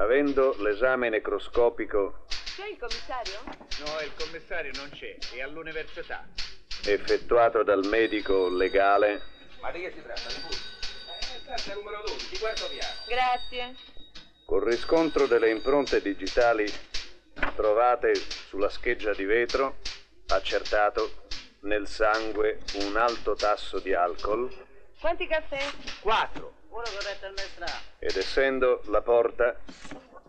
Avendo l'esame necroscopico C'è il commissario? No, il commissario non c'è, è all'università. effettuato dal medico legale, Ma di che si tratta? Di? Eh, stanza numero 12, quarto piano. Grazie. con riscontro delle impronte digitali trovate sulla scheggia di vetro, accertato nel sangue un alto tasso di alcol Quanti caffè? Quattro. Uno corretto al maestrato. ed essendo la porta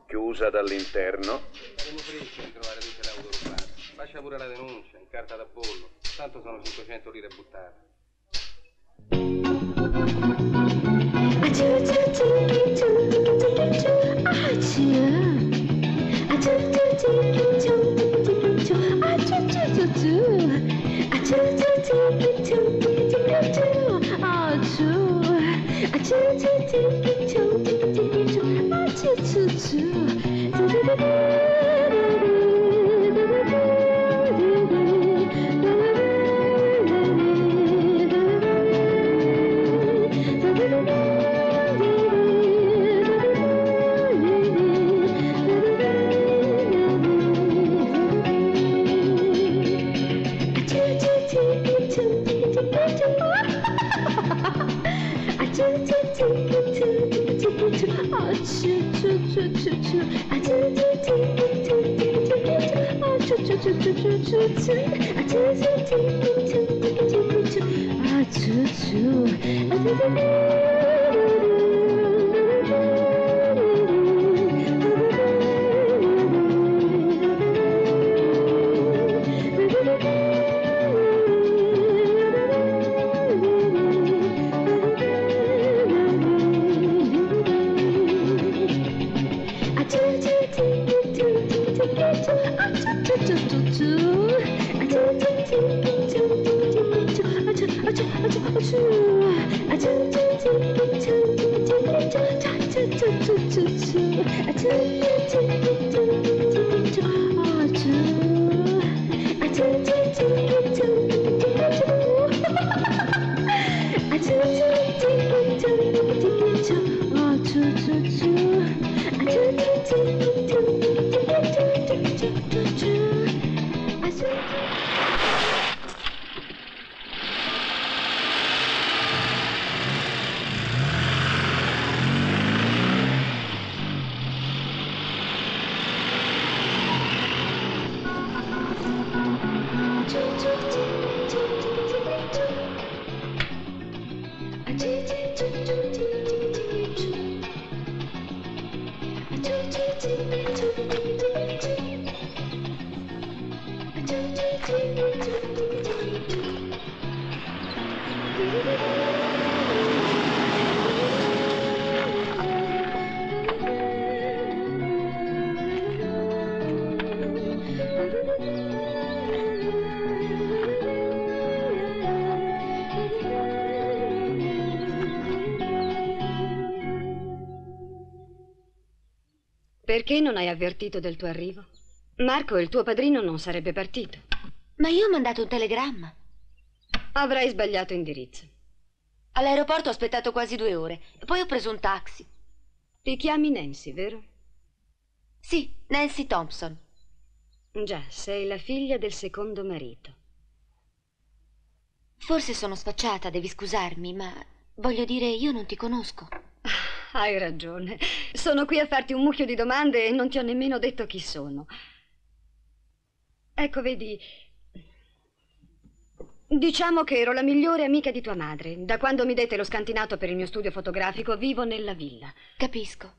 chiusa dall'interno, Saremo felici di trovare Faccia pure la denuncia, in carta da bollo. Tanto sono 500 lire buttate. choo choo, a choo choo, Perché non hai avvertito del tuo arrivo? Marco, il tuo padrino, non sarebbe partito. Ma io ho mandato un telegramma. Avrai sbagliato indirizzo. All'aeroporto ho aspettato quasi due ore. E poi ho preso un taxi. Ti chiami Nancy, vero? Sì, Nancy Thompson. Già, sei la figlia del secondo marito. Forse sono sfacciata, devi scusarmi, ma voglio dire, io non ti conosco. Hai ragione. Sono qui a farti un mucchio di domande e non ti ho nemmeno detto chi sono. Ecco, vedi. Diciamo che ero la migliore amica di tua madre. Da quando mi dette lo scantinato per il mio studio fotografico, vivo nella villa. Capisco.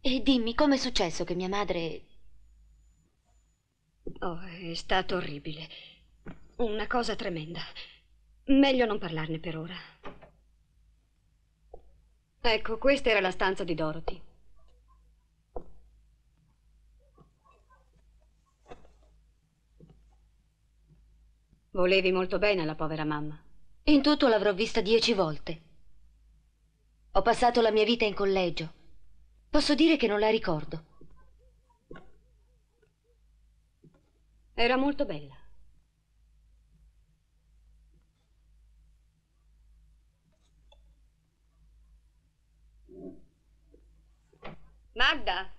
E dimmi, com'è successo che mia madre... Oh, è stato orribile. Una cosa tremenda. Meglio non parlarne per ora. Ecco, questa era la stanza di Dorothy. Volevi molto bene alla povera mamma. In tutto l'avrò vista dieci volte. Ho passato la mia vita in collegio. Posso dire che non la ricordo. Era molto bella. Magda!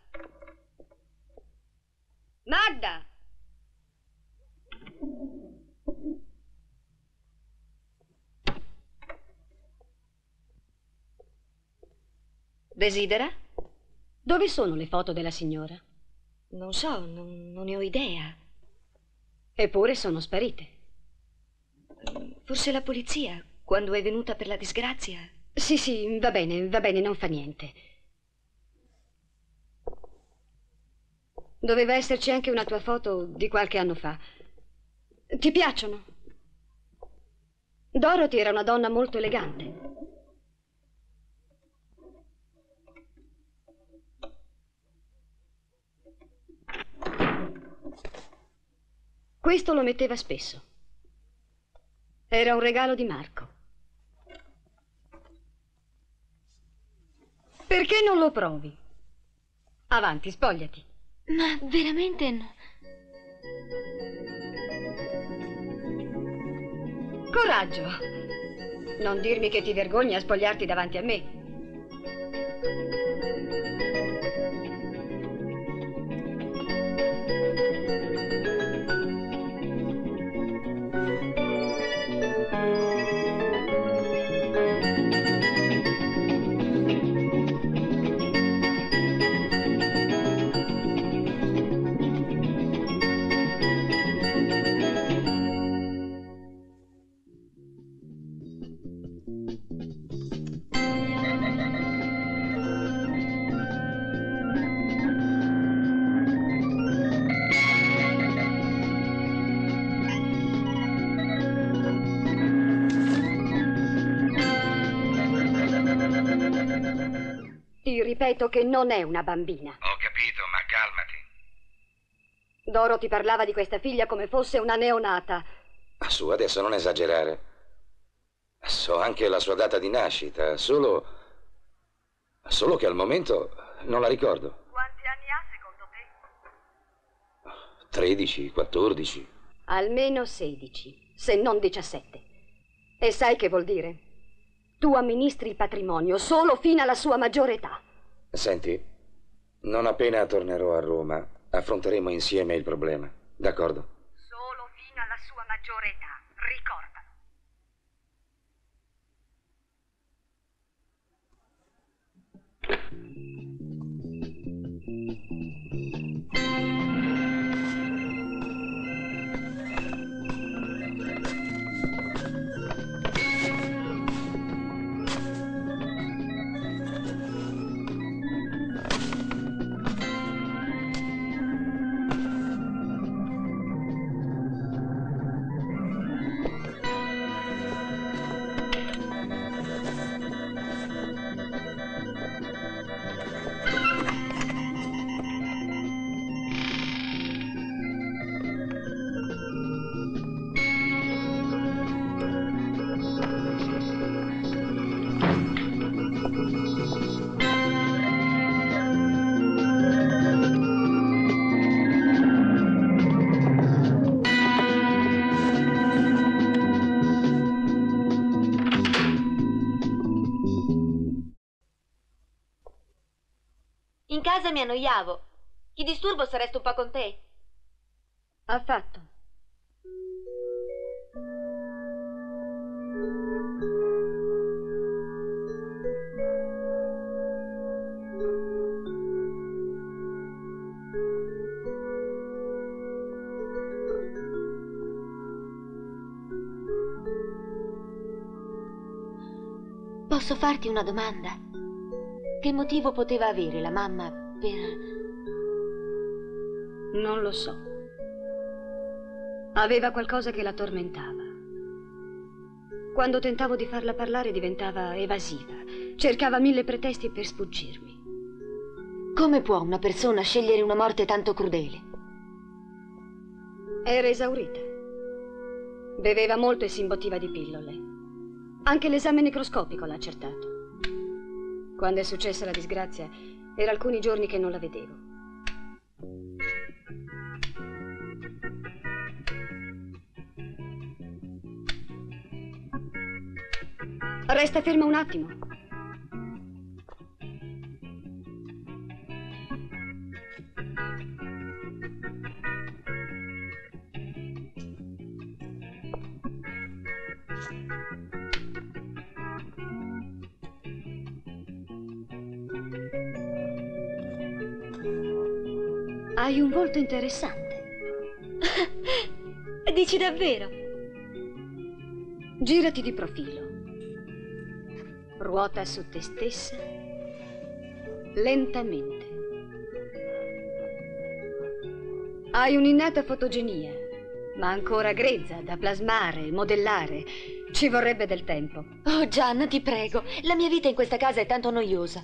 Magda! Desidera? Dove sono le foto della signora? Non so, non, non ne ho idea. Eppure sono sparite. Forse la polizia, quando è venuta per la disgrazia. Sì, sì, va bene, va bene, non fa niente. Doveva esserci anche una tua foto di qualche anno fa. Ti piacciono? Dorothy era una donna molto elegante. Questo lo metteva spesso. Era un regalo di Marco. Perché non lo provi? Avanti, spogliati. Ma veramente no. Coraggio! Non dirmi che ti vergogni a spogliarti davanti a me. Ti ripeto che non è una bambina. Ho capito, ma calmati. Doro ti parlava di questa figlia come fosse una neonata. Su, adesso non esagerare. So anche la sua data di nascita, solo. Solo che al momento non la ricordo. Quanti anni ha secondo te? 13, 14. Almeno 16, se non 17. E sai che vuol dire? Tu amministri il patrimonio solo fino alla sua maggiore età. Senti, non appena tornerò a Roma, affronteremo insieme il problema. D'accordo? Solo fino alla sua maggiore età, casa mi annoiavo. Ti disturbo se resto un po' con te? Affatto. Posso farti una domanda? Che motivo poteva avere la mamma per... Non lo so. Aveva qualcosa che la tormentava. Quando tentavo di farla parlare diventava evasiva. Cercava mille pretesti per sfuggirmi. Come può una persona scegliere una morte tanto crudele? Era esaurita. Beveva molto e si imbottiva di pillole. Anche l'esame microscopico l'ha accertato. Quando è successa la disgrazia, era alcuni giorni che non la vedevo. Resta ferma un attimo. Hai un volto interessante. Dici davvero? Girati di profilo. Ruota su te stessa. Lentamente. Hai un'innata fotogenia, ma ancora grezza, da plasmare, modellare. Ci vorrebbe del tempo. Oh, Gian, ti prego. La mia vita in questa casa è tanto noiosa.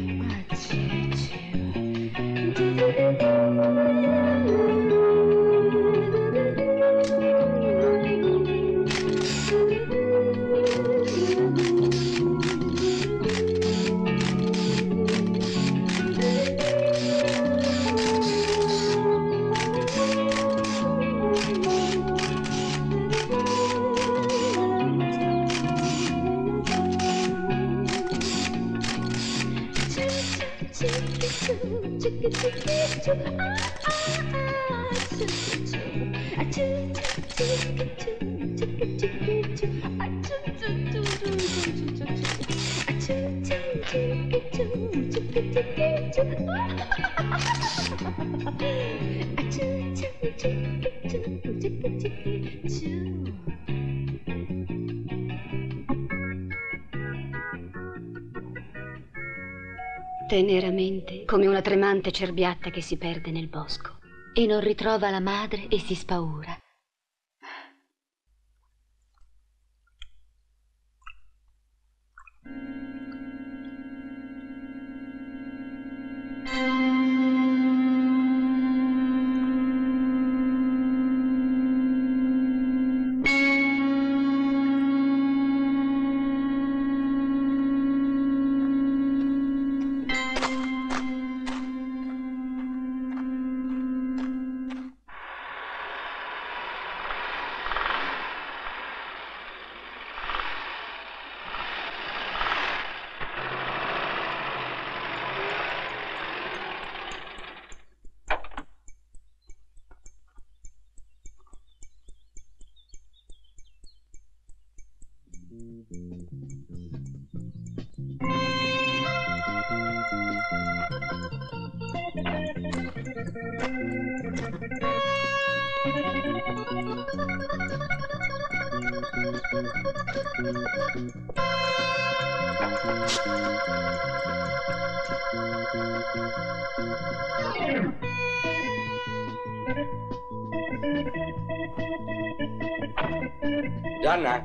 tremante cerbiatta che si perde nel bosco e non ritrova la madre e si spaura. Dạ, Gianna.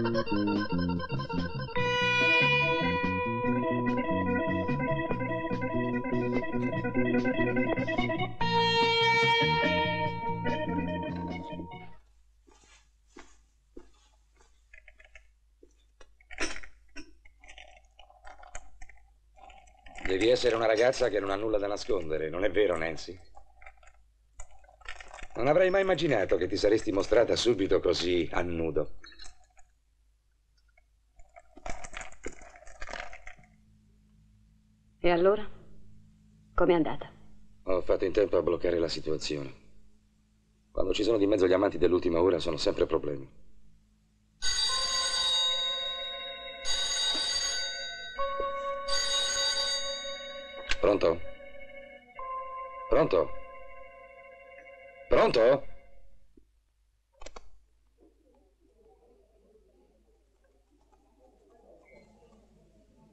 Devi essere una ragazza che non ha nulla da nascondere, non è vero, Nancy? Non avrei mai immaginato che ti saresti mostrata subito così a nudo. E allora? Com'è andata? Ho fatto in tempo a bloccare la situazione. Quando ci sono di mezzo gli amanti dell'ultima ora sono sempre problemi. Pronto? Pronto? Pronto?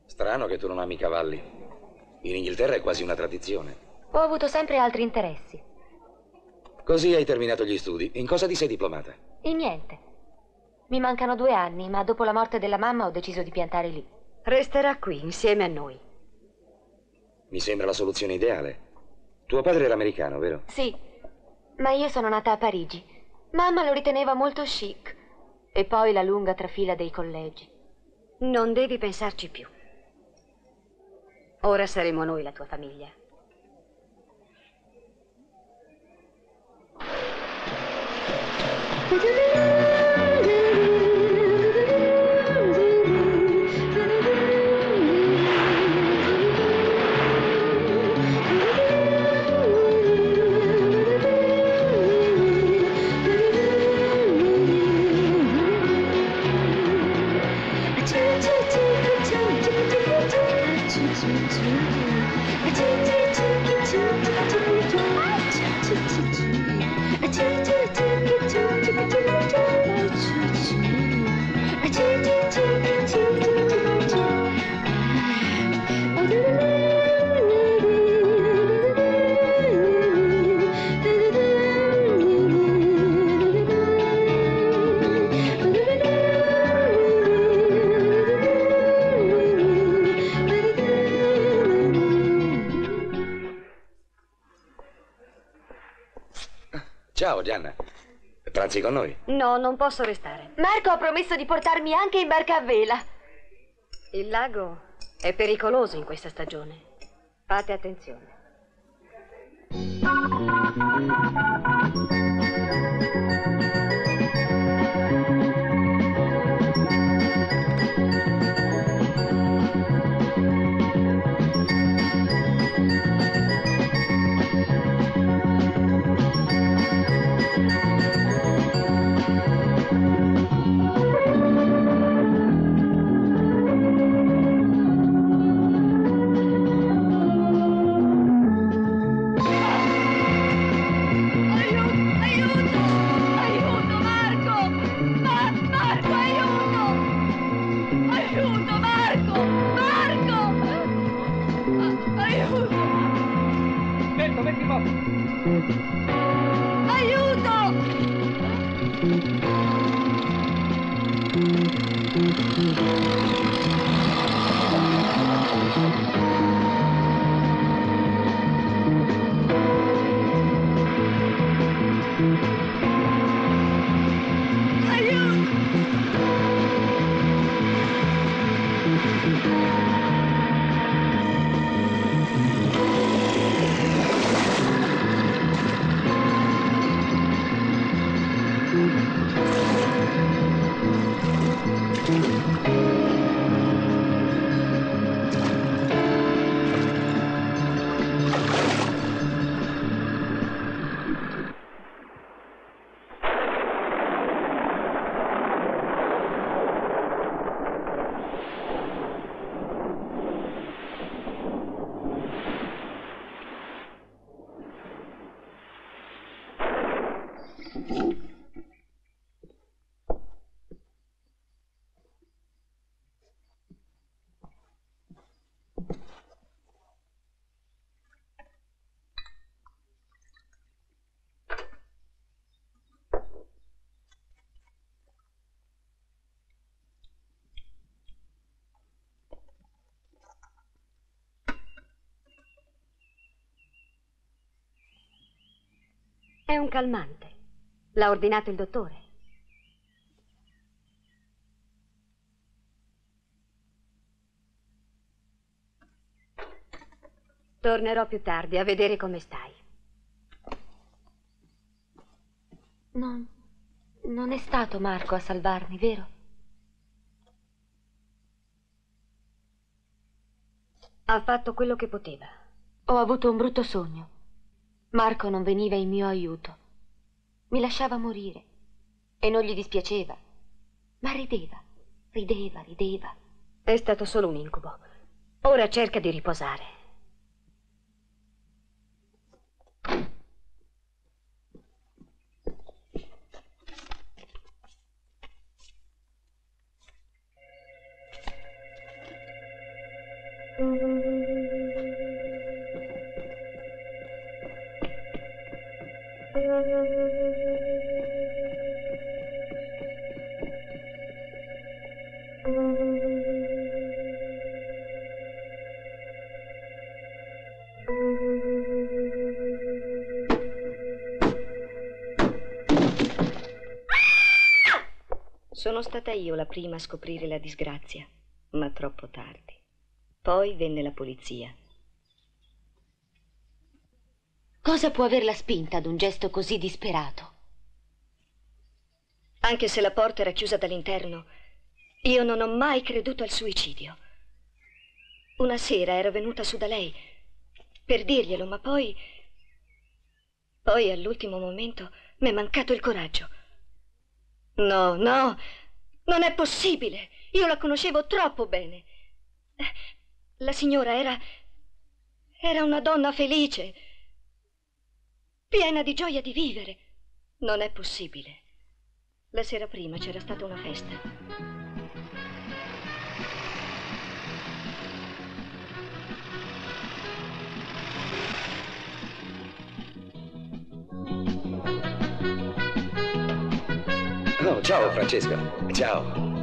Strano che tu non ami i cavalli. In Inghilterra è quasi una tradizione. Ho avuto sempre altri interessi. Così hai terminato gli studi. In cosa ti sei diplomata? In niente. Mi mancano due anni, ma dopo la morte della mamma ho deciso di piantare lì. Resterà qui insieme a noi. Mi sembra la soluzione ideale. Tuo padre era americano, vero? Sì, ma io sono nata a Parigi. Mamma lo riteneva molto chic. E poi la lunga trafila dei collegi. Non devi pensarci più. Ora saremo noi la tua famiglia. Ciao, Gianna. Pranzi con noi? No, non posso restare. Marco ha promesso di portarmi anche in barca a vela. Il lago è pericoloso in questa stagione. Fate attenzione. Aiuto! Moto. Aiuto! È un calmante. L'ha ordinato il dottore. Tornerò più tardi a vedere come stai. Non. Non è stato Marco a salvarmi, vero? Ha fatto quello che poteva. Ho avuto un brutto sogno. Marco non veniva in mio aiuto. Mi lasciava morire e non gli dispiaceva, ma rideva, rideva, rideva. È stato solo un incubo. Ora cerca di riposare. Sono stata io la prima a scoprire la disgrazia, ma troppo tardi. Poi venne la polizia. Cosa può averla spinta ad un gesto così disperato? Anche se la porta era chiusa dall'interno, io non ho mai creduto al suicidio. Una sera ero venuta su da lei per dirglielo, ma poi... Poi all'ultimo momento mi è mancato il coraggio. No, no, non è possibile. Io la conoscevo troppo bene. La signora era... era una donna felice, piena di gioia di vivere. Non è possibile. La sera prima c'era stata una festa. Oh, ciao Francesca. Ciao.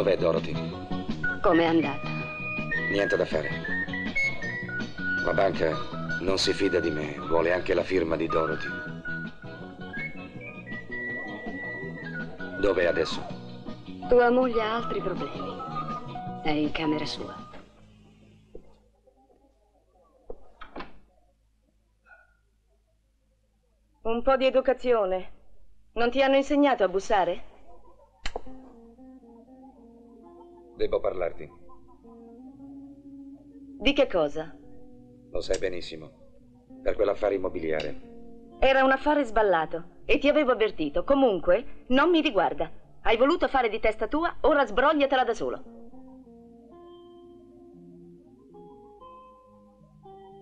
Dov'è Dorothy? Com'è andata? Niente da fare. La banca non si fida di me, vuole anche la firma di Dorothy. Dov'è adesso? Tua moglie ha altri problemi. È in camera sua. Un po' di educazione. Non ti hanno insegnato a bussare? Devo parlarti. Di che cosa? Lo sai benissimo. Per quell'affare immobiliare. Era un affare sballato e ti avevo avvertito. Comunque, non mi riguarda. Hai voluto fare di testa tua, ora sbrogliatela da solo.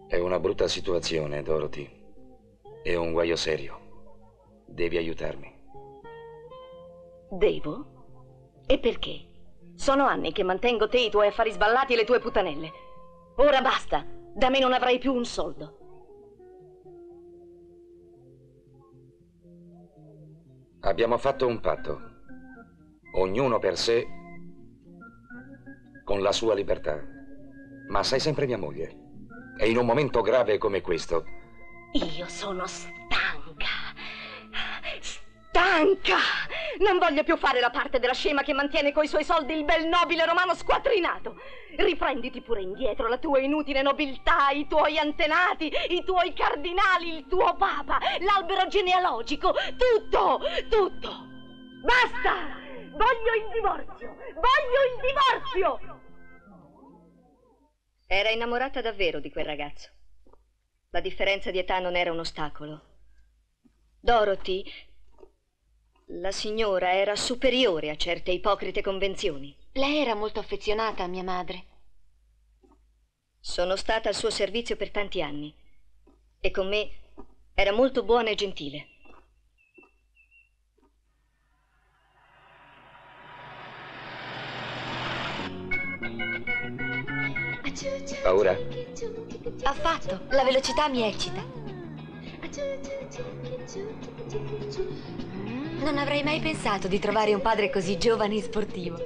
È una brutta situazione, Dorothy. È un guaio serio. Devi aiutarmi. Devo? E perché? Sono anni che mantengo te, i tuoi affari sballati e le tue puttanelle. Ora basta. Da me non avrai più un soldo. Abbiamo fatto un patto. Ognuno per sé, con la sua libertà. Ma sai sempre mia moglie. E in un momento grave come questo, Io sono stanca. Stanca Non voglio più fare la parte della scema che mantiene coi suoi soldi il bel nobile romano squattrinato. Riprenditi pure indietro la tua inutile nobiltà, i tuoi antenati, i tuoi cardinali, il tuo papa, l'albero genealogico, tutto, tutto. Basta! Voglio il divorzio! Voglio il divorzio! Era innamorata davvero di quel ragazzo. La differenza di età non era un ostacolo. Dorothy, la signora, era superiore a certe ipocrite convenzioni. Lei era molto affezionata a mia madre. Sono stata al suo servizio per tanti anni e con me era molto buona e gentile. Paura? Affatto, la velocità mi eccita. Non avrei mai pensato di trovare un padre così giovane e sportivo.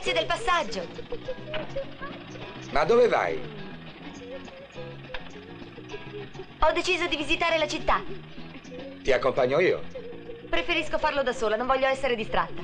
Grazie del passaggio. Ma dove vai? Ho deciso di visitare la città. Ti accompagno io. Preferisco farlo da sola, non voglio essere distratta.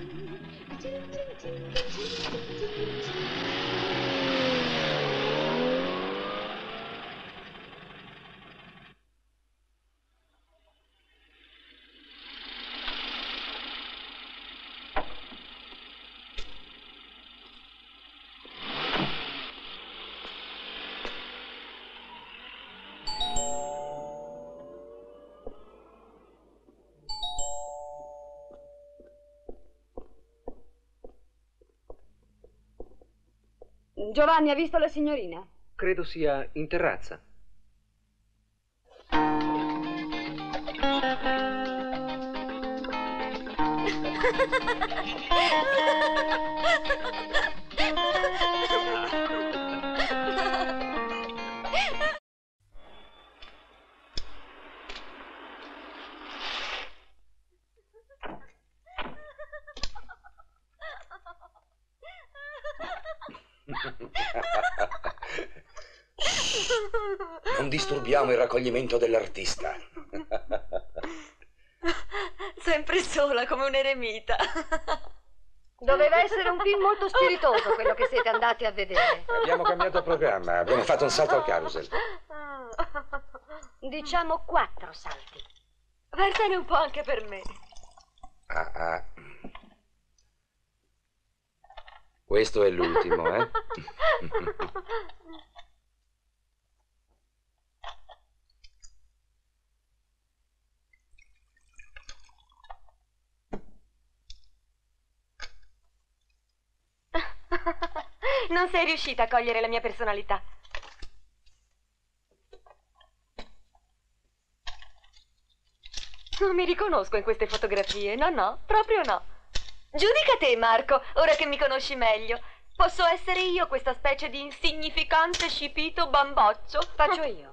Giovanni ha visto la signorina? Credo sia in terrazza. Raccoglimento dell'artista. Sempre sola come un eremita. Doveva essere un film molto spiritoso quello che siete andati a vedere. Abbiamo cambiato programma, abbiamo fatto un salto al carousel. Diciamo quattro salti. Versane un po' anche per me. Ah, ah. Questo è l'ultimo, eh? Non sei riuscita a cogliere la mia personalità. Non mi riconosco in queste fotografie, no, no, proprio no. Giudica te, Marco, ora che mi conosci meglio. Posso essere io questa specie di insignificante scipito bamboccio? Faccio io.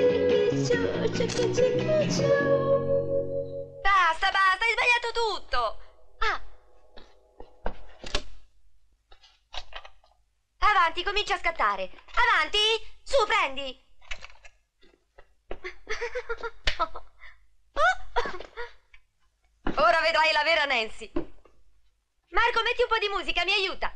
Basta, basta, hai sbagliato tutto. Ah. Avanti, comincia a scattare. Avanti, su, prendi. Ora vedrai la vera Nancy. Marco, metti un po' di musica, mi aiuta.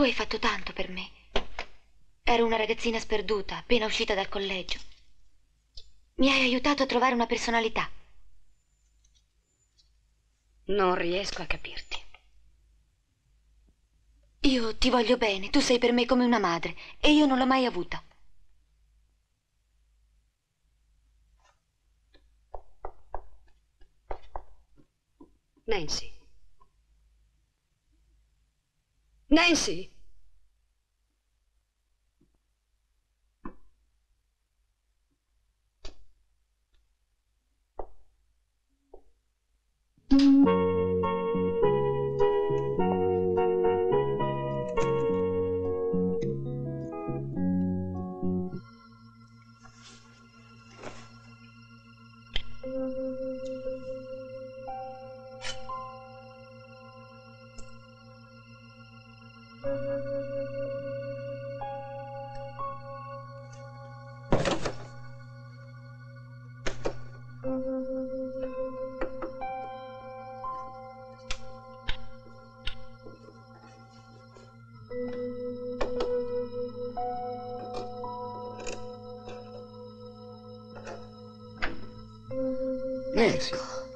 Tu hai fatto tanto per me. Ero una ragazzina sperduta, appena uscita dal collegio. Mi hai aiutato a trovare una personalità. Non riesco a capirti. Io ti voglio bene, tu sei per me come una madre e io non l'ho mai avuta. Nancy. Nancy!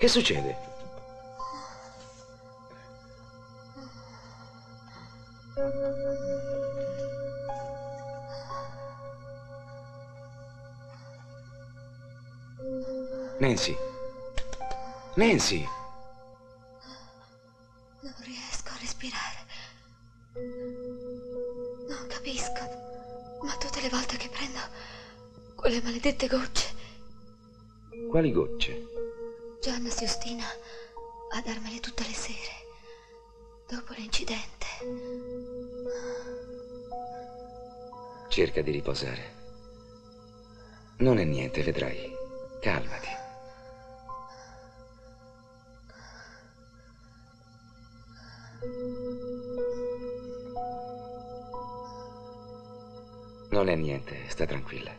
Che succede? Nancy. Nancy. Non riesco a respirare. Non capisco. Ma tutte le volte che prendo quelle maledette gocce, Quali gocce? Cerca di riposare. Non è niente, vedrai. Calmati. Non è niente, sta tranquilla.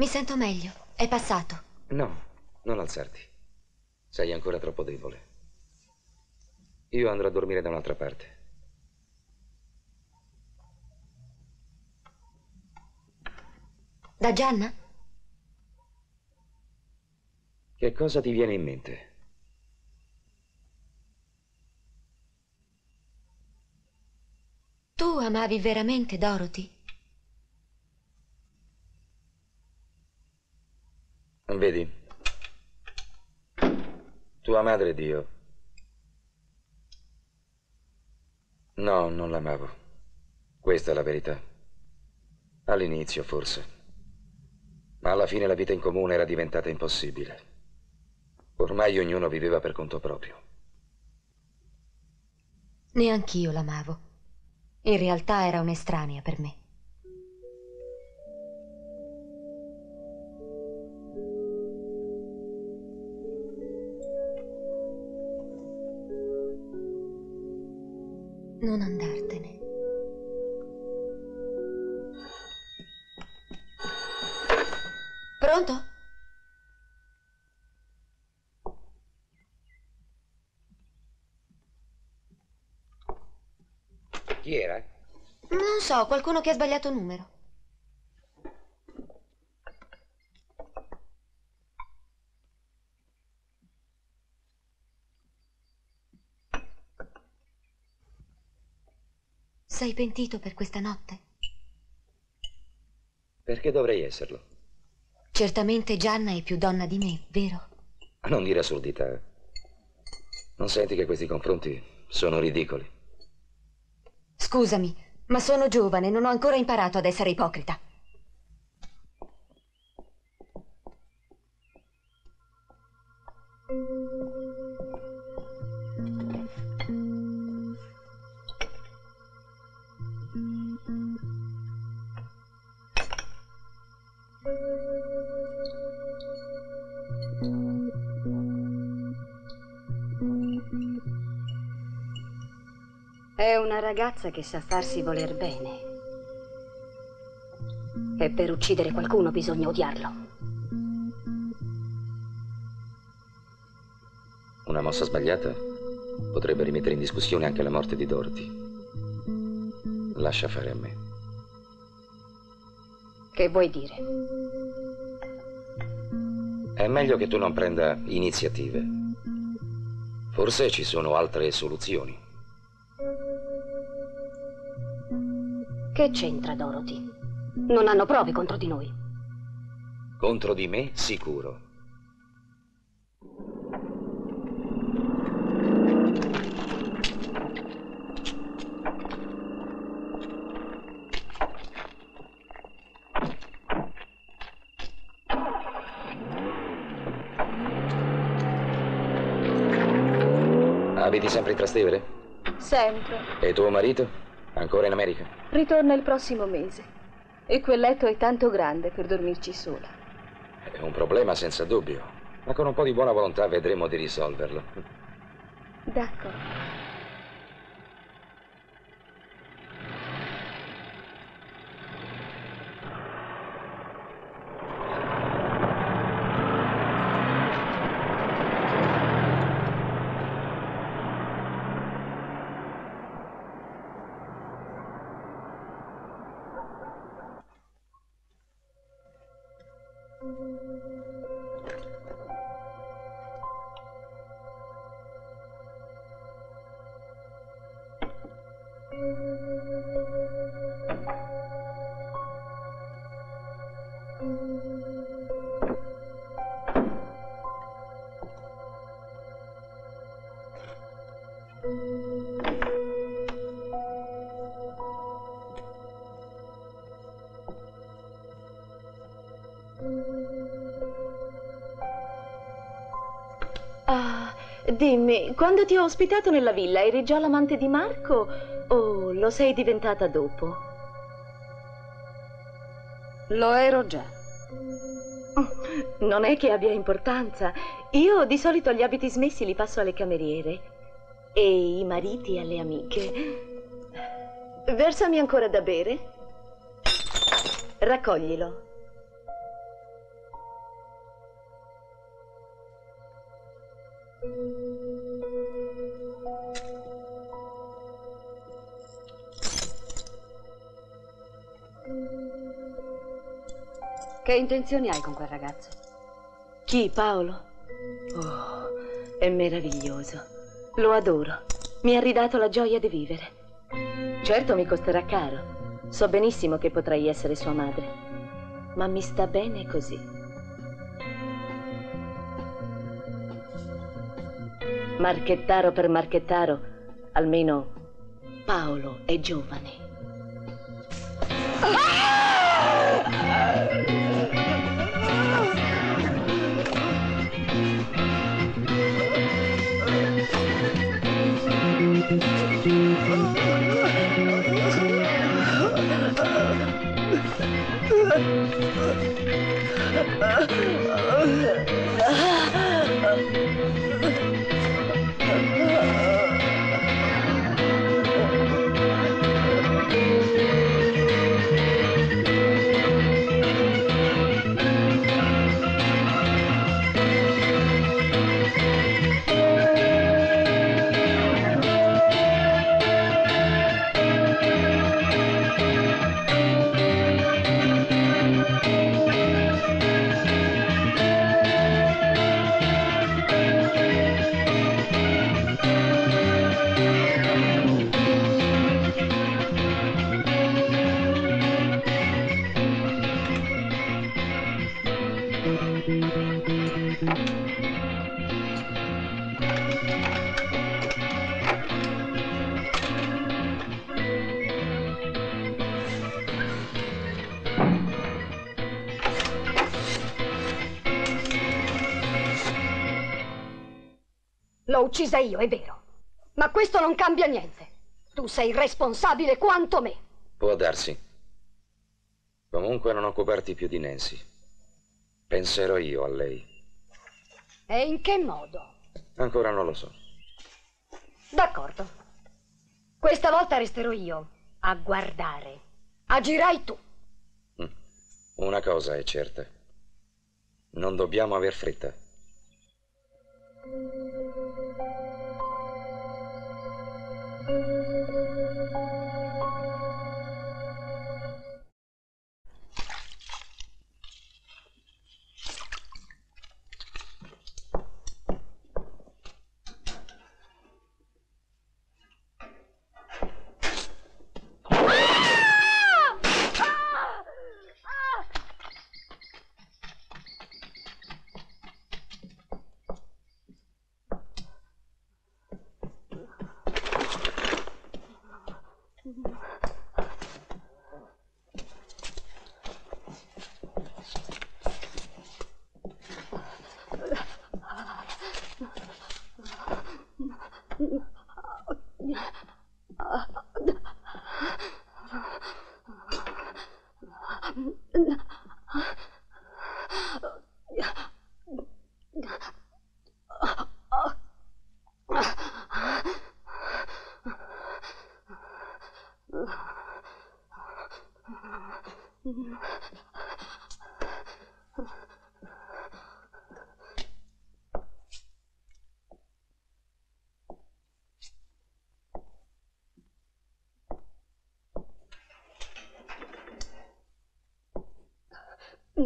Mi sento meglio. È passato. No, non alzarti. Sei ancora troppo debole. Io andrò a dormire da un'altra parte. Da Gianna? Che cosa ti viene in mente? Tu amavi veramente Dorothy? Vedi, tua madre ed io. No, non l'amavo. Questa è la verità. All'inizio, forse. Ma alla fine la vita in comune era diventata impossibile. Ormai ognuno viveva per conto proprio. Neanch'io l'amavo. In realtà era un'estranea per me. Non andartene. Pronto? Chi era? Non so, qualcuno che ha sbagliato numero. Sei pentito per questa notte? Perché dovrei esserlo? Certamente Gianna è più donna di me, vero? Non dire assurdità. Non senti che questi confronti sono ridicoli? Scusami, ma sono giovane e non ho ancora imparato ad essere ipocrita. Ragazza che sa farsi voler bene. E per uccidere qualcuno bisogna odiarlo. Una mossa sbagliata potrebbe rimettere in discussione anche la morte di Dorothy. Lascia fare a me. Che vuoi dire? È meglio che tu non prenda iniziative. Forse ci sono altre soluzioni. Che c'entra Dorothy? Non hanno prove contro di noi. Contro di me, sicuro. Abiti sempre in Trastevere? Sempre. E tuo marito? Ancora in America? Ritorna il prossimo mese. E quel letto è tanto grande per dormirci sola. È un problema senza dubbio, ma con un po' di buona volontà vedremo di risolverlo. D'accordo. dimmi, quando ti ho ospitato nella villa eri già l'amante di Marco o lo sei diventata dopo? Lo ero già. Non è che abbia importanza. Io di solito gli abiti smessi li passo alle cameriere e i mariti alle amiche. Versami ancora da bere. Raccoglilo. Che intenzioni hai con quel ragazzo? Chi, Paolo? Oh, è meraviglioso. Lo adoro. Mi ha ridato la gioia di vivere. Certo mi costerà caro. So benissimo che potrei essere sua madre. Ma mi sta bene così. Marchettaro per marchettaro, almeno Paolo è giovane. L'ho uccisa io, è vero. Ma questo non cambia niente. Tu sei responsabile quanto me. Può darsi. Comunque non occuparti più di Nancy. Penserò io a lei. E in che modo? Ancora non lo so. D'accordo. Questa volta resterò io a guardare. Agirai tu. Una cosa è certa. Non dobbiamo aver fretta.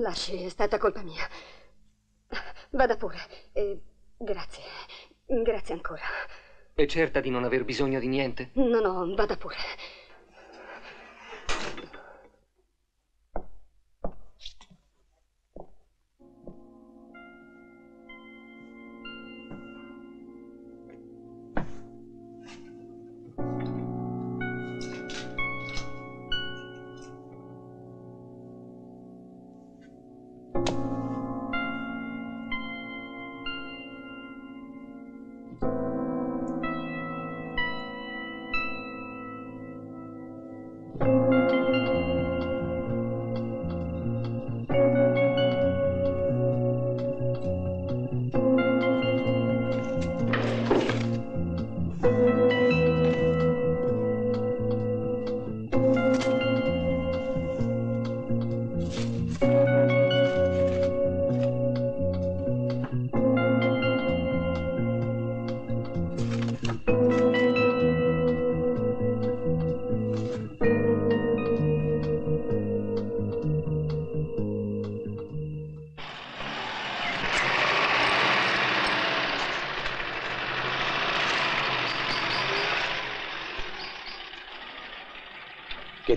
Lasci, è stata colpa mia. Vada pure. E grazie. Grazie ancora. È certa di non aver bisogno di niente? No, no, vada pure.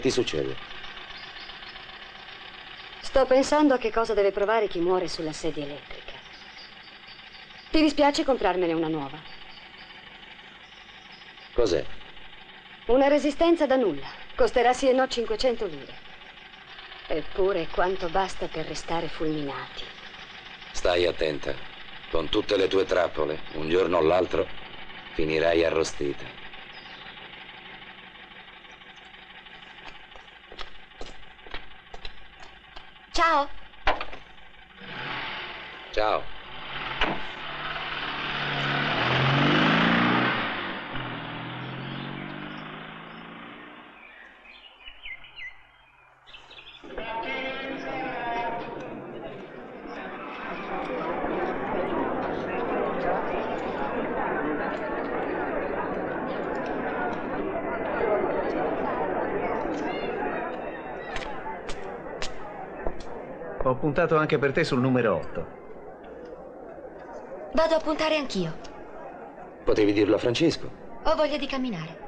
Ti succede? Sto pensando a che cosa deve provare chi muore sulla sedia elettrica. Ti dispiace comprarmene una nuova? Cos'è? Una resistenza da nulla. Costerà sì e no 500 lire. Eppure quanto basta per restare fulminati. Stai attenta. Con tutte le tue trappole, un giorno o l'altro, finirai arrostita. Ciao. Ciao. Ho puntato anche per te sul numero 8. Vado a puntare anch'io. Potevi dirlo a Francesco. Ho voglia di camminare.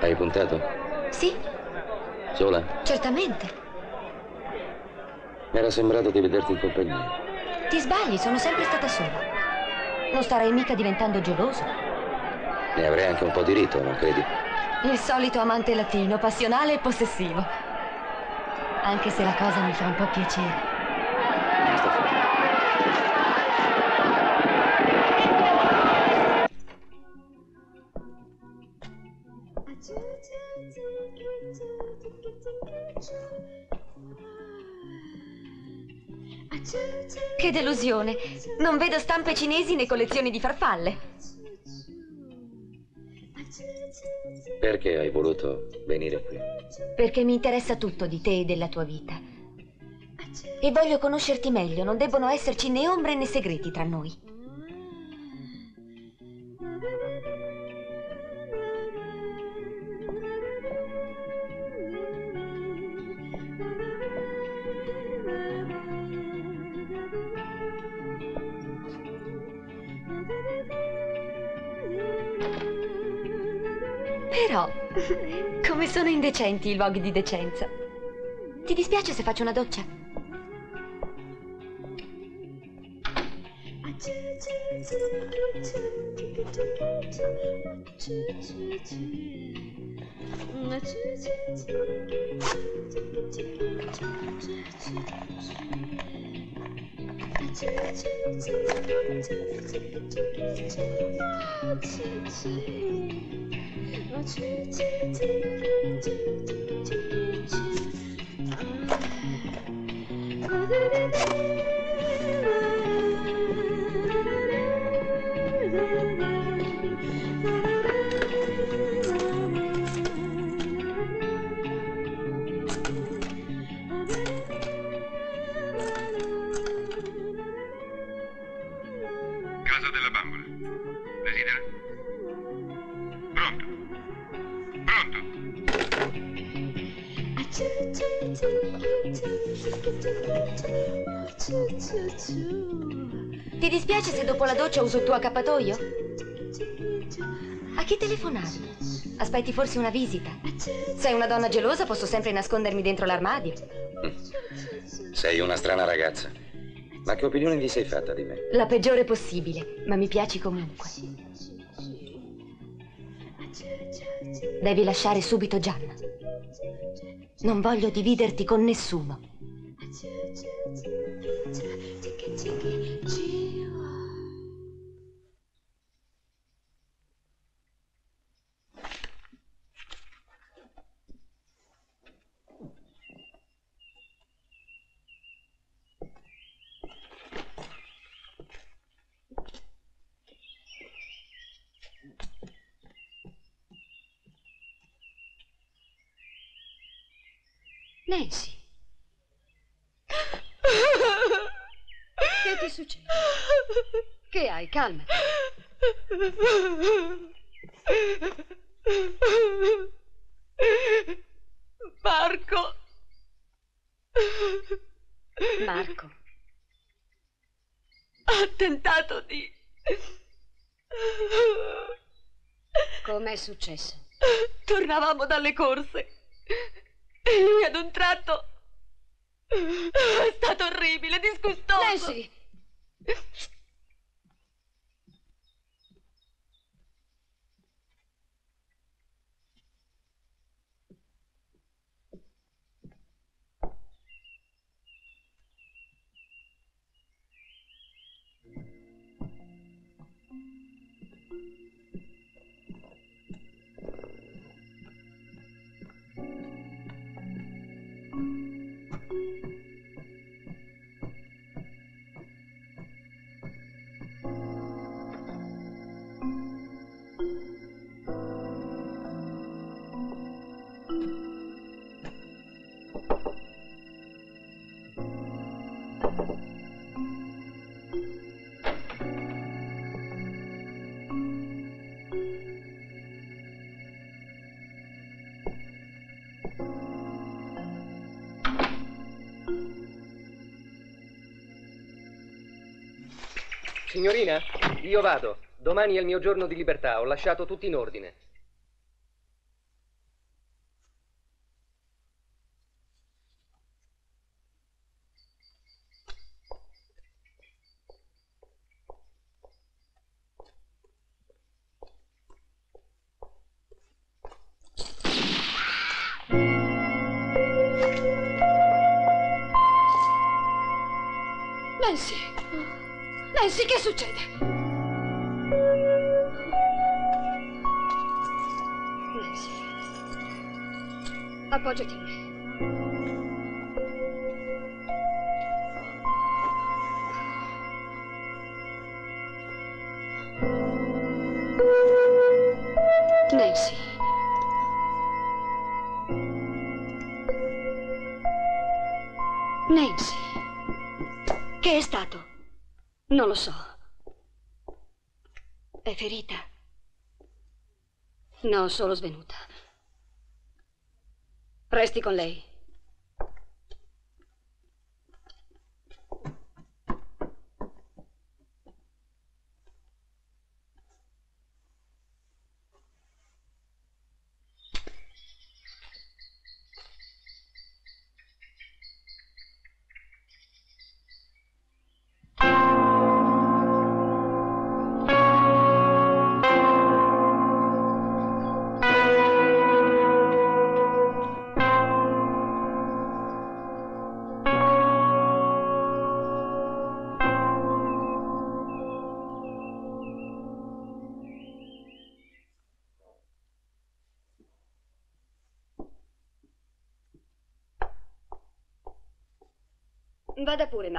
Hai puntato? Sì, Sola? certamente. Mi era sembrato di vederti in compagnia. Ti sbagli, sono sempre stata sola. Non starei mica diventando geloso. Ne avrei anche un po' diritto, non credi? Il solito amante latino, passionale e possessivo. Anche se la cosa mi fa un po' piacere. Che delusione! Non vedo stampe cinesi né collezioni di farfalle. Perché hai voluto venire qui? Perché mi interessa tutto di te e della tua vita. E voglio conoscerti meglio, non debbono esserci né ombre né segreti tra noi. Però, come sono indecenti i luoghi di decenza. Ti dispiace se faccio una doccia? Casa doccia uso il tuo accappatoio? A chi telefonavi? Aspetti forse una visita? Sei una donna gelosa, posso sempre nascondermi dentro l'armadio. Sei una strana ragazza. Ma che opinione ti sei fatta di me? La peggiore possibile, ma mi piaci comunque. Devi lasciare subito Gianna. Non voglio dividerti con nessuno. Nancy. Che ti succede? Che hai? Calmati. Marco. Marco. Ha tentato di... Com'è successo? Tornavamo dalle corse e lui ad un tratto... È stato orribile, disgustoso. Nancy! Signorina, io vado. Domani è il mio giorno di libertà. Ho lasciato tutto in ordine. Nancy. Che è stato? Non lo so. È ferita? No, solo svenuta. Resti con lei.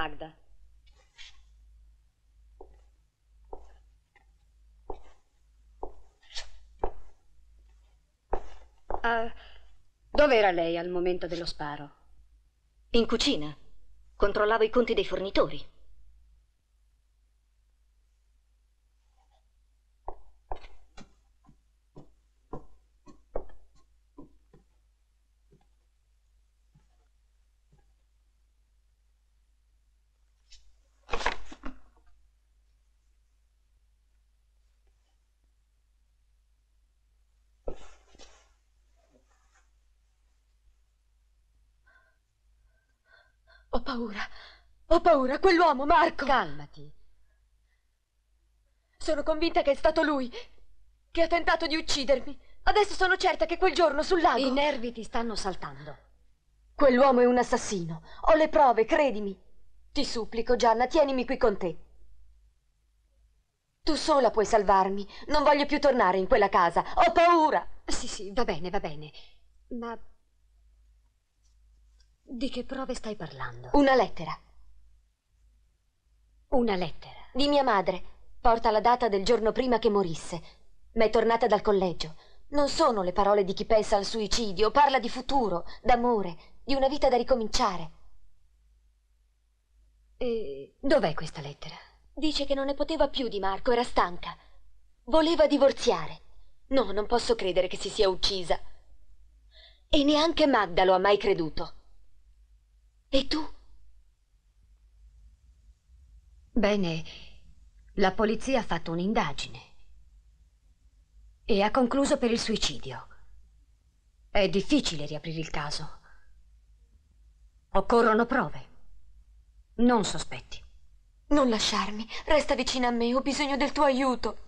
Magda. Ah, dov'era lei al momento dello sparo? In cucina. Controllavo i conti dei fornitori. Paura. Ho paura. Quell'uomo, Marco. Calmati. Sono convinta che è stato lui che ha tentato di uccidermi. Adesso sono certa che quel giorno sul lago. I nervi ti stanno saltando. Quell'uomo è un assassino. Ho le prove, credimi. Ti supplico, Gianna, tienimi qui con te. Tu sola puoi salvarmi. Non voglio più tornare in quella casa. Ho paura. Sì, sì, va bene, va bene. Ma di che prove stai parlando? Una lettera. Una lettera. Di mia madre. Porta la data del giorno prima che morisse. Ma è tornata dal collegio. Non sono le parole di chi pensa al suicidio. Parla di futuro, d'amore, di una vita da ricominciare. E dov'è questa lettera? Dice che non ne poteva più di Marco, era stanca. Voleva divorziare. No, non posso credere che si sia uccisa. E neanche Magda lo ha mai creduto. E tu? Bene, la polizia ha fatto un'indagine e ha concluso per il suicidio. È difficile riaprire il caso. Occorrono prove, non sospetti. Non lasciarmi, resta vicino a me, ho bisogno del tuo aiuto.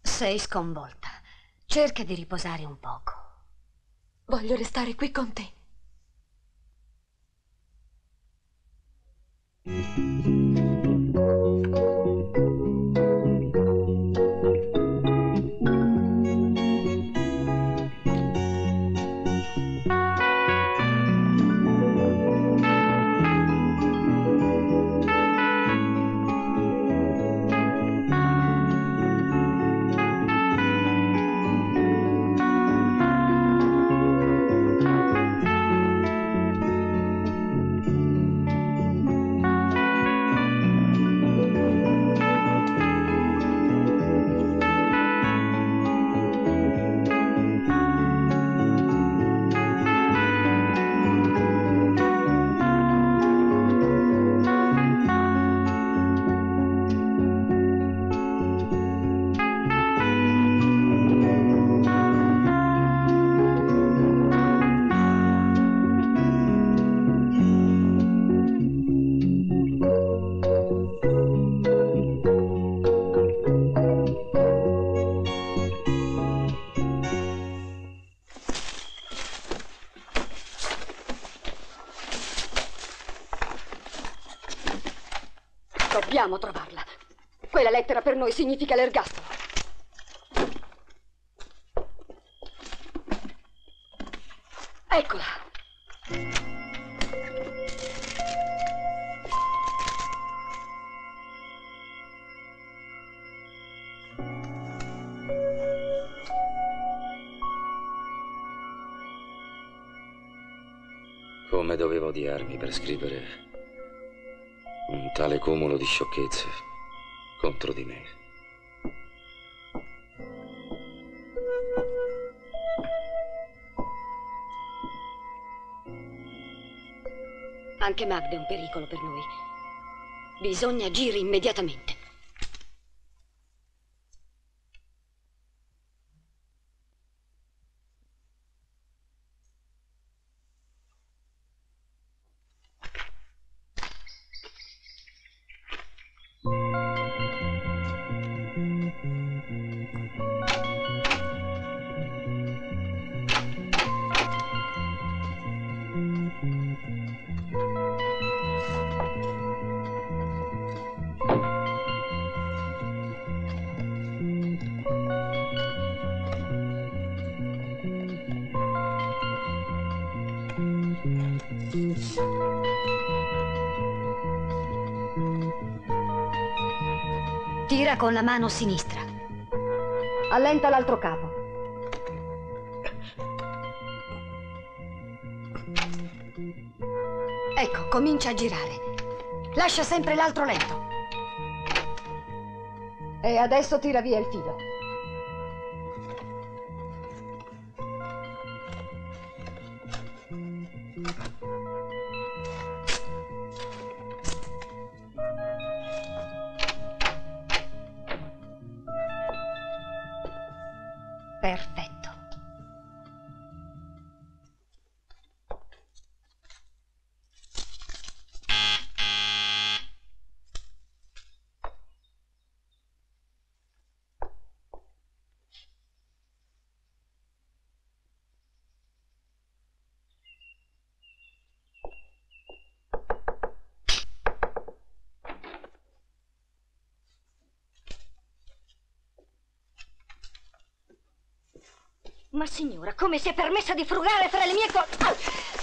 Sei sconvolta. Cerca di riposare un poco. Voglio restare qui con te. Dobbiamo trovarla. Quella lettera per noi significa l'ergastolo. Eccola. Come dovevo odiarmi per scrivere un tale cumulo di sciocchezze contro di me. Anche Magda è un pericolo per noi. Bisogna agire immediatamente. Mano sinistra. Allenta l'altro capo. Ecco, comincia a girare. Lascia sempre l'altro lento. E adesso tira via il filo. Ma signora, come si è permessa di frugare fra le mie cose?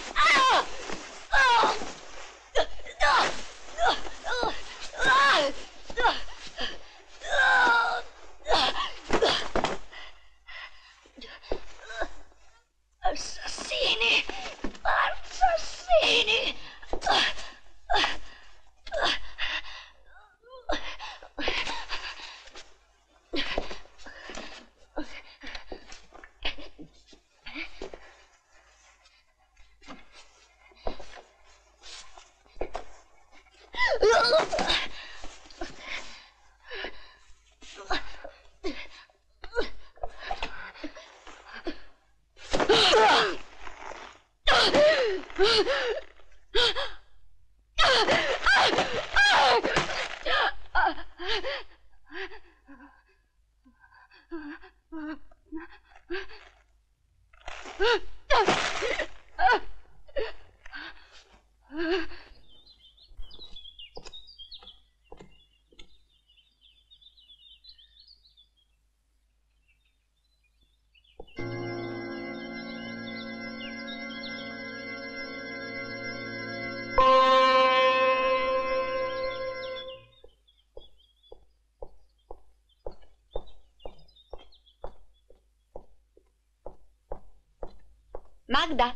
Magda?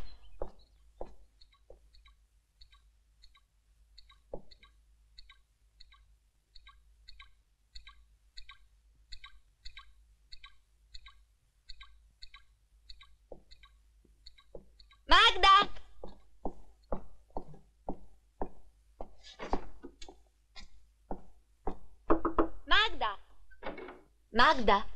Magda? Magda? Magda?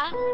Magda?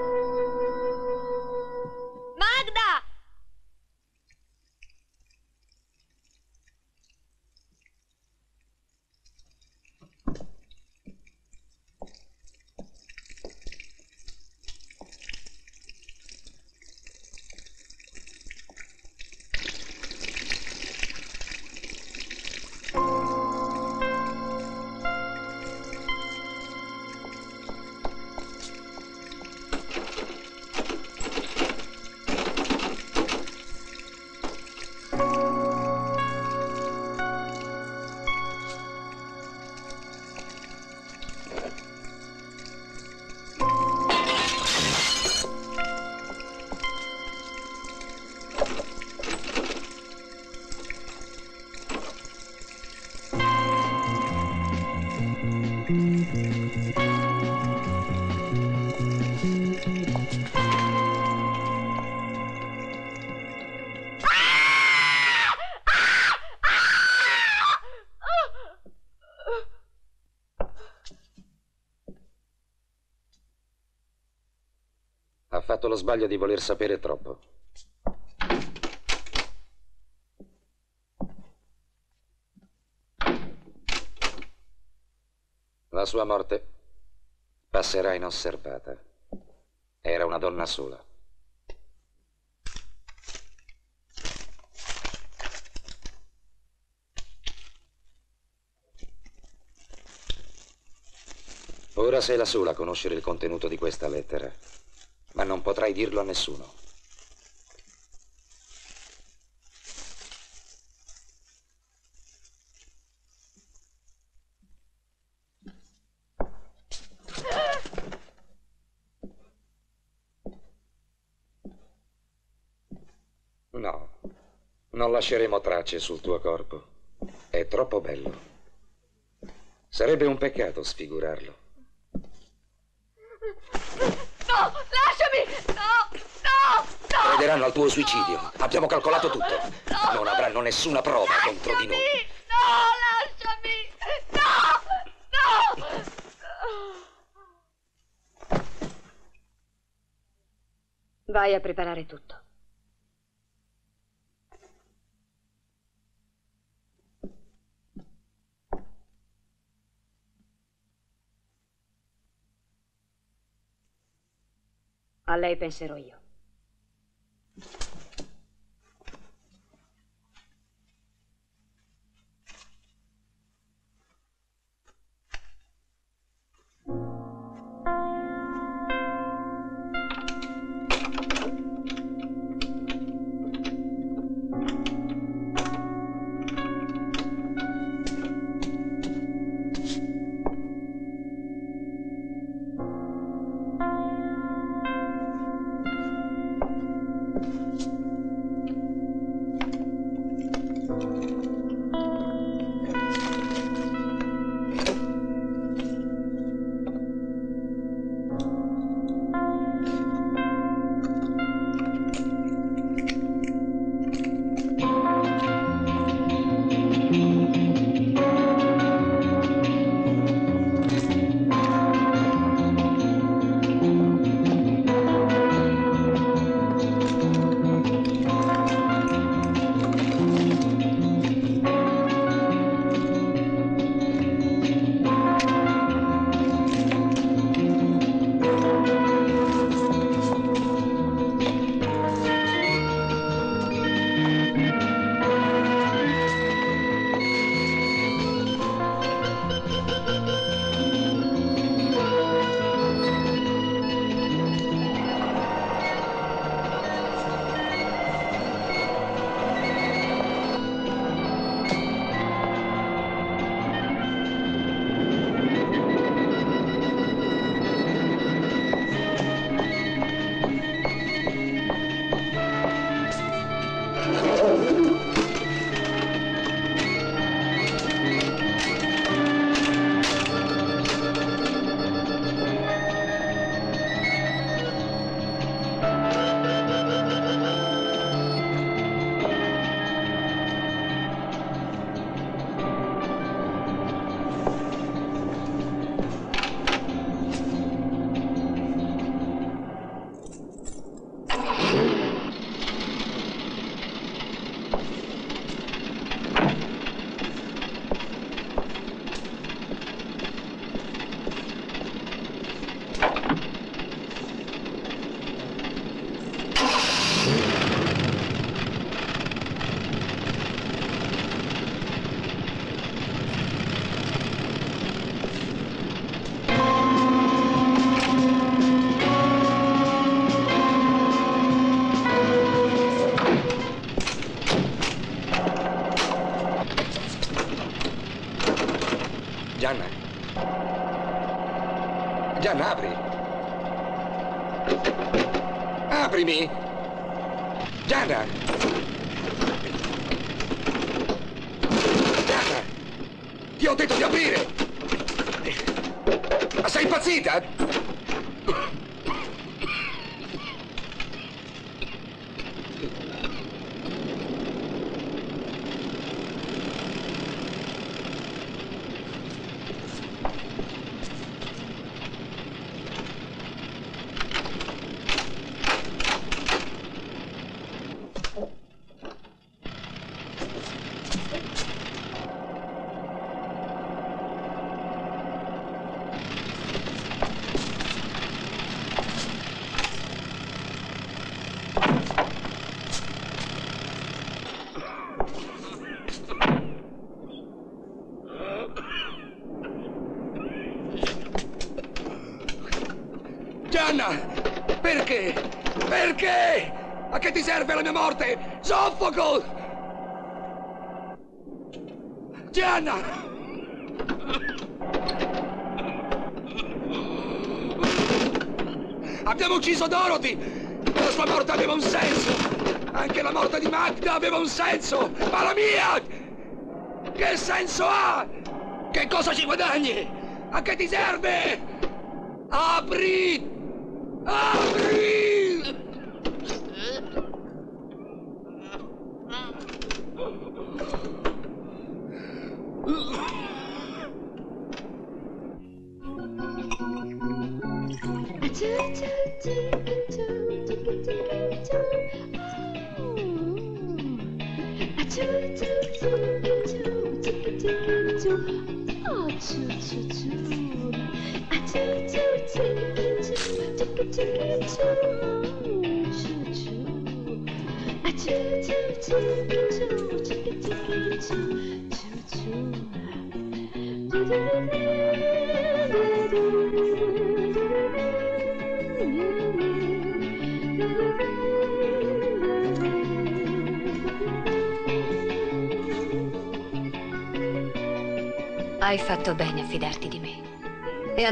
Fatto lo sbaglio di voler sapere troppo. La sua morte passerà inosservata. Era una donna sola. Ora sei la sola a conoscere il contenuto di questa lettera, non potrai dirlo a nessuno. No, non lasceremo tracce sul tuo corpo. È troppo bello. Sarebbe un peccato sfigurarlo. Provvederanno al tuo suicidio. Abbiamo calcolato tutto. Non avranno nessuna prova contro di noi. No, lasciami! No! No! Vai a preparare tutto. A lei penserò io. Ti serve la mia morte? Soffoco! Gianna! Abbiamo ucciso Dorothy! La sua morte aveva un senso! Anche la morte di Magda aveva un senso! Ma la mia! Che senso ha? Che cosa ci guadagni? A che ti serve? Apri! Apri!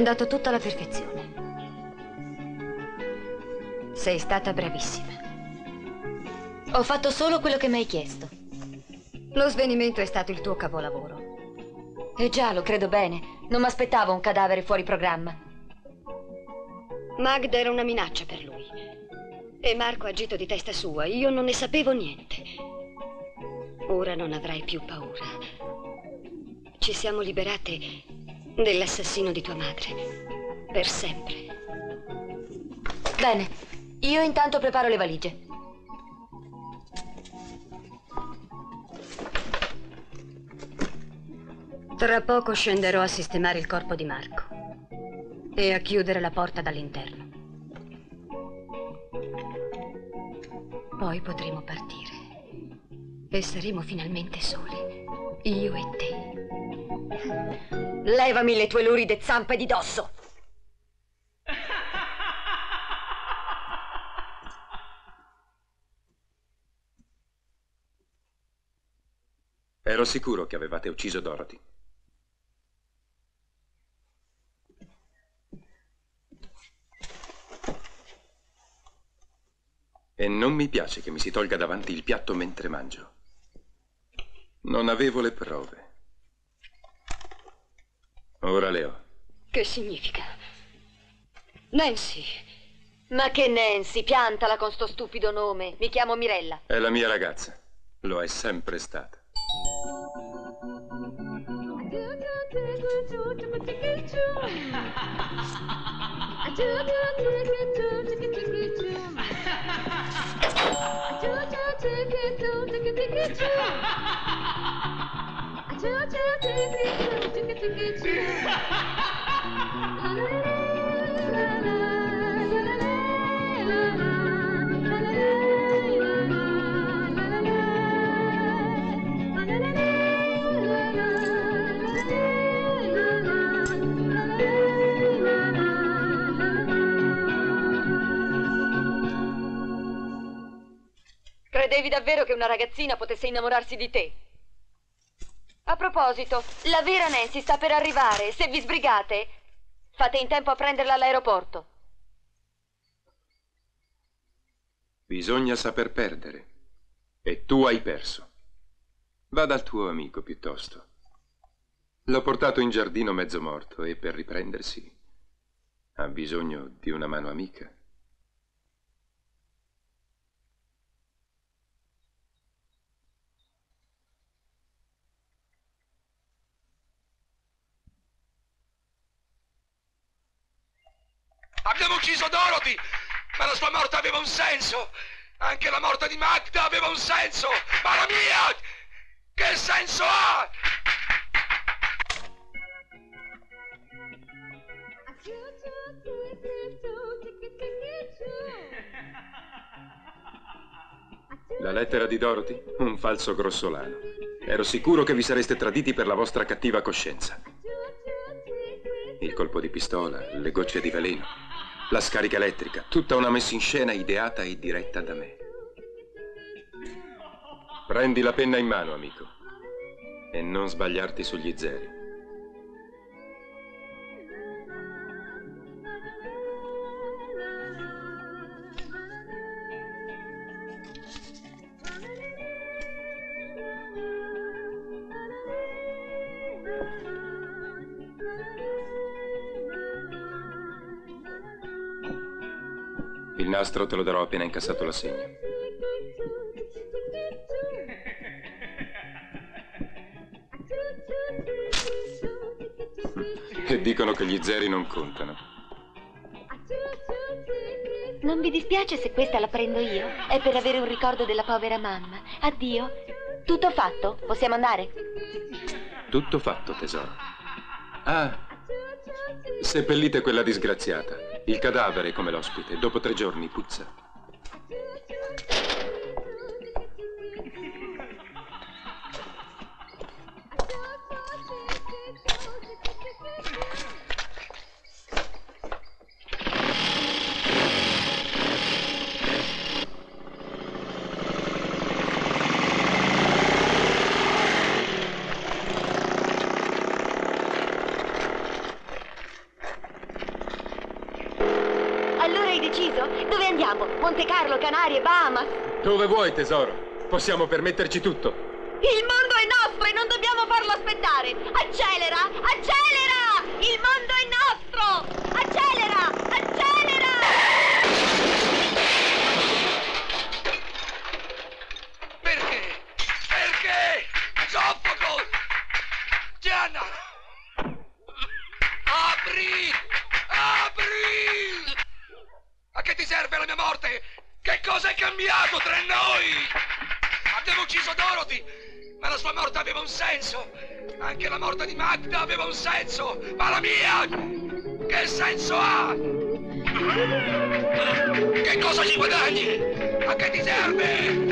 Andato tutto alla perfezione. Sei stata bravissima. Ho fatto solo quello che mi hai chiesto. Lo svenimento è stato il tuo capolavoro. Eh già, lo credo bene. Non mi aspettavo un cadavere fuori programma. Magda era una minaccia per lui. E Marco ha agito di testa sua. Io non ne sapevo niente. Ora non avrai più paura. Ci siamo liberate dell'assassino di tua madre. Per sempre. Bene, io intanto preparo le valigie. Tra poco scenderò a sistemare il corpo di Marco e a chiudere la porta dall'interno. Poi potremo partire e saremo finalmente soli, io e te. Levami le tue luride zampe di dosso. Ero sicuro che avevate ucciso Dorothy. E non mi piace che mi si tolga davanti il piatto mentre mangio. Non avevo le prove. Ora le ho. Che significa? Nancy. Ma che Nancy, piantala con sto stupido nome. Mi chiamo Mirella. È la mia ragazza. Lo è sempre stata. Credevi davvero che una ragazzina potesse innamorarsi di te? A proposito, la vera Nancy sta per arrivare. Se vi sbrigate, fate in tempo a prenderla all'aeroporto. Bisogna saper perdere. E tu hai perso. Va dal tuo amico piuttosto. L'ho portato in giardino mezzo morto e per riprendersi ha bisogno di una mano amica. Abbiamo ucciso Dorothy, ma la sua morte aveva un senso. Anche la morte di Magda aveva un senso, ma la mia che senso ha? La lettera di Dorothy? Un falso grossolano. Ero sicuro che vi sareste traditi per la vostra cattiva coscienza. Il colpo di pistola, le gocce di veleno, la scarica elettrica, tutta una messa in scena ideata e diretta da me. Prendi la penna in mano, amico, e non sbagliarti sugli zeri. Il nastro te lo darò appena incassato l'assegno. E dicono che gli zeri non contano. Non vi dispiace se questa la prendo io? È per avere un ricordo della povera mamma. Addio. Tutto fatto? Possiamo andare? Tutto fatto, tesoro. Ah, seppellite quella disgraziata. Il cadavere come l'ospite, dopo tre giorni, puzza. Dove vuoi, tesoro? Possiamo permetterci tutto. solo un senso, ma la mia che senso ha? Che cosa ci guadagni? A che ti serve?